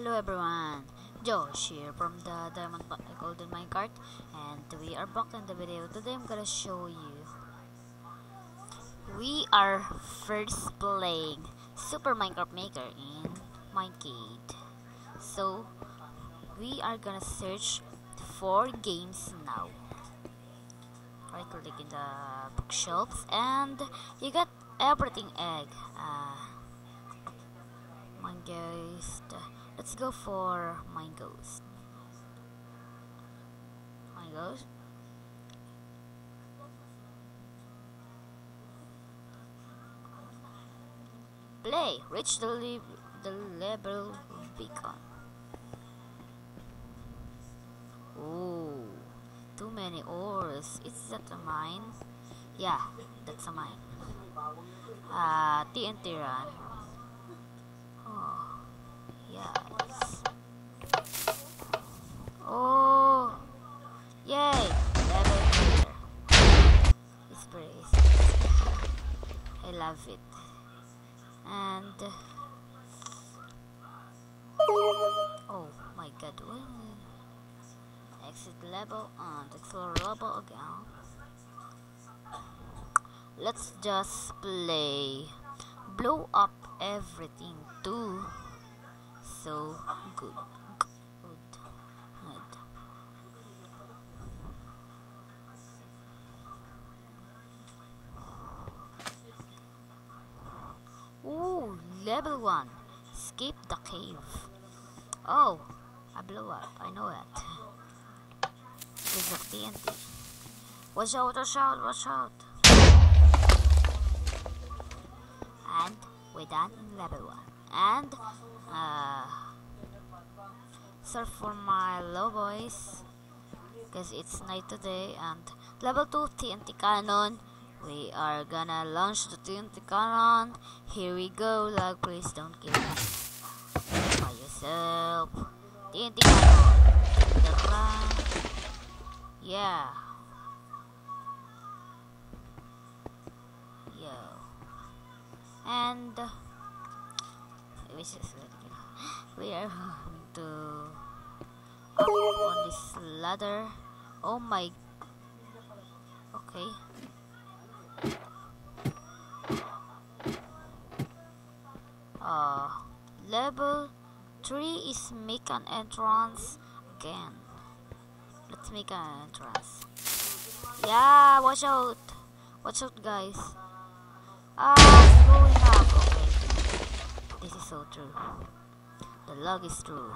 Hello everyone, Josh here from the Diamond Mi- Golden Minecart and we are back in the video. Today I'm gonna show you. We are first playing Super Minecraft Maker in Minecade. So we are gonna search for games now. Right click in the bookshelves and you got everything egg. Uh, Ghost. Let's go for Mine Ghost. Mine Ghost. Play. Reach the the level beacon. Oh, too many ores. Is that a mine? Yeah, that's a mine. Ah, TNT run. Oh, yes. Oh, yay! Level clear. It's pretty. I love it. And oh my god, what? Exit level and explore level again. Let's just play blow up everything too. So good. Level one. Skip the cave. Oh, I blew up. I know it. There's a TNT. Watch out, watch out, watch out. And we're done in level one. And uh search for my low voice because it's night today and level 2 TNT cannon we are gonna launch the TNT cannon here we go lag please don't kill me. By yourself. TNT cannon yeah. Yo. And we are going to on this ladder. Oh my. Okay. Uh level 3 is make an entrance again. Let's make an entrance. Yeah watch out. Watch out guys. Ah so true. The log is true.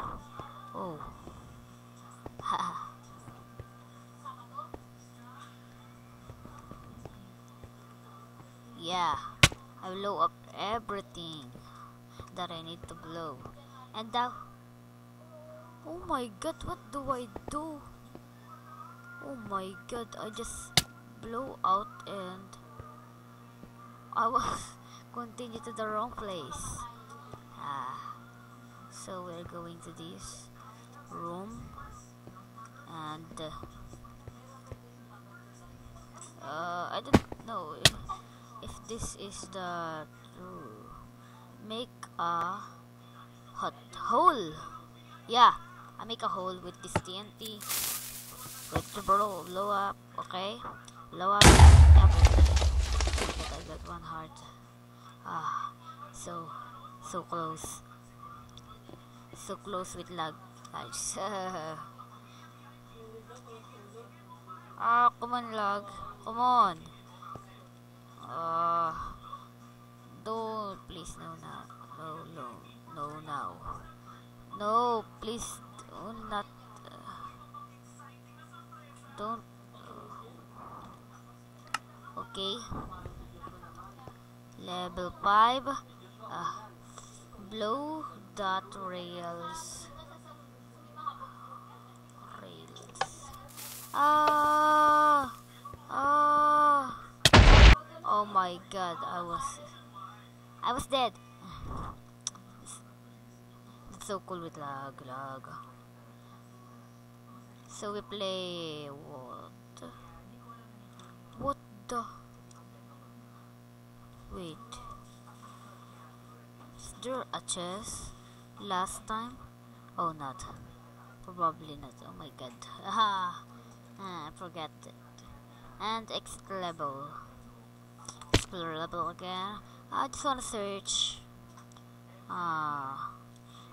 Oh. Haha. yeah I blow up everything that I need to blow. And now oh my god what do I do? Oh my god I just blow out and I was continue to the wrong place ah so we're going to this room and uh, uh, I don't know if, if this is the make a hot hole. Yeah I make a hole with this TNT going to blow, blow up okay? Blow up. I got one heart. Ah so so close. So close with lag guys ah come on lag come on. Ah. Don't please no now no no. No now no please do not uh, don't. Uh, okay. Level 5 uh, blow dot rails. Rails. Ah. Ah. Oh my god i was i was dead. It's so cool with lag lag. So we play what? What the? Wait there a chest last time Oh, not. Probably not. Oh my god. Ah, I forgot it. And exit level. Explore again. I just wanna search. Ah.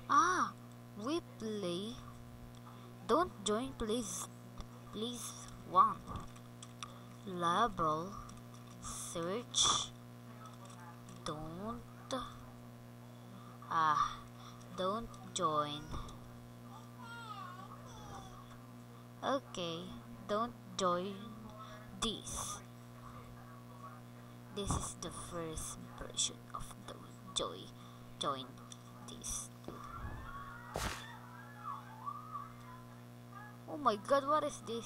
Ah! Replay. Don't join, please. Please. One. Level. Search. Don't. Ah. Don't join. Okay, don't join this. This is the first version of the joy. Join this. Oh my god, what is this?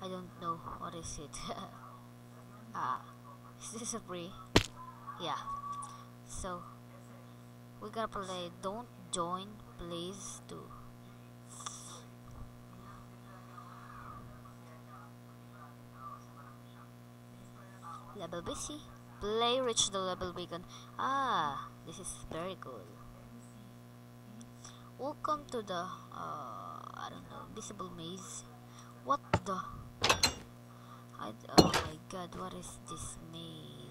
I don't know. What is it? ah, is this a free? Yeah. So, we gotta play Don't Join, Please Do. Level busy. Play reach the level beacon. Ah, this is very cool. Welcome to the, uh, I don't know, visible maze. What the? I, oh my god, what is this maze?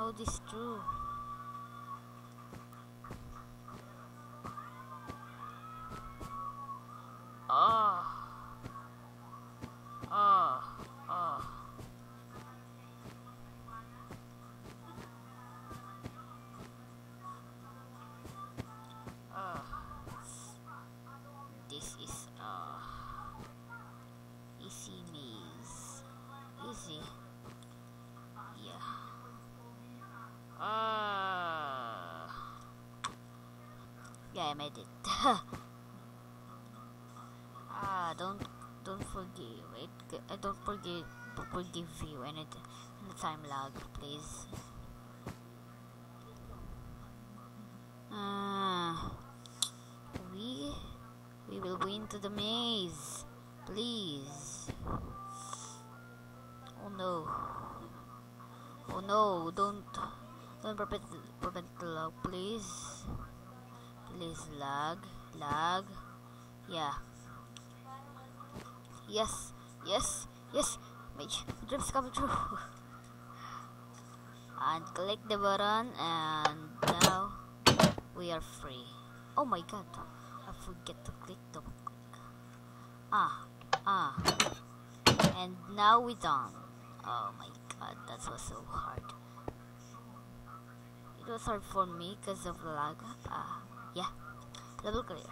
How this true? I made it. ah, don't don't forgive it. I don't forgive forgive you any any time lag, please. Ah, we we will go into the maze, please. Oh no! Oh no! Don't don't prevent prevent the lag, please. Please lag lag. Yeah. Yes, yes, yes. My dream's coming true. and click the button, and now we are free. Oh my god, I forget to click the ah ah. And now we done. Oh my god, that was so hard. It was hard for me because of lag. Ah, yeah, level clear.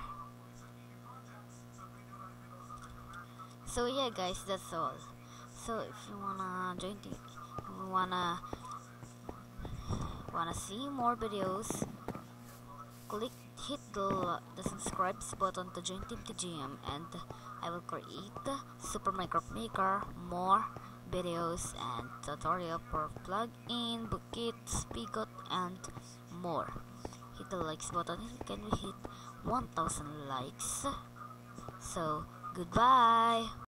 so yeah guys that's all. So if you wanna join the if you wanna wanna see more videos click hit the the subscribe button to join team TGM and I will create super minecraft maker more videos and tutorial for plugin Bukkit spigot and more hit the likes button can we hit 1000 likes so Goodbye.